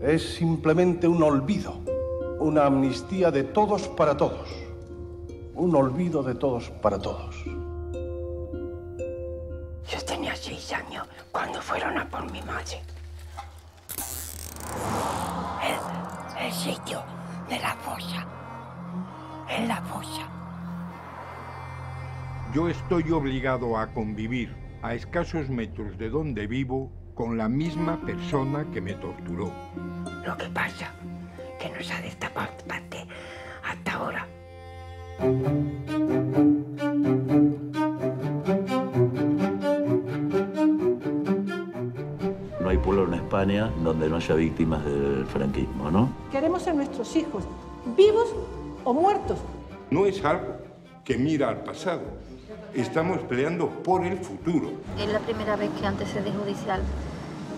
es simplemente un olvido, una amnistía de todos para todos, un olvido de todos para todos. Yo tenía seis años cuando fueron a por mi madre. El, el sitio de la fosa. En la fosa. Yo estoy obligado a convivir a escasos metros de donde vivo con la misma persona que me torturó. Lo que pasa que no se ha destapado parte hasta ahora. No hay pueblo en España donde no haya víctimas del franquismo, ¿no? Queremos a nuestros hijos, vivos o muertos. No es algo que mira al pasado. Estamos peleando por el futuro. Es la primera vez que ante sede judicial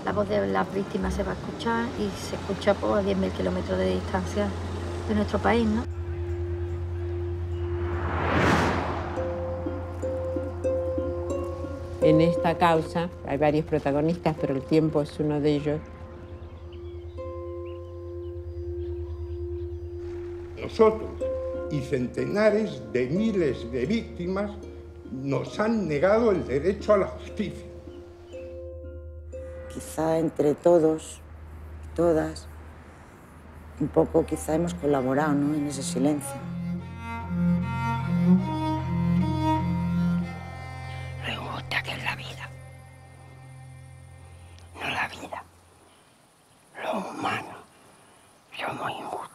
la voz de las víctimas se va a escuchar y se escucha por a 10.000 kilómetros de distancia de nuestro país, ¿no? En esta causa hay varios protagonistas, pero el tiempo es uno de ellos. Nosotros y centenares de miles de víctimas nos han negado el derecho a la justicia. Quizá entre todos y todas, un poco quizá hemos colaborado ¿no? en ese silencio. Resulta que es la vida, no la vida, lo humano, somos injustos.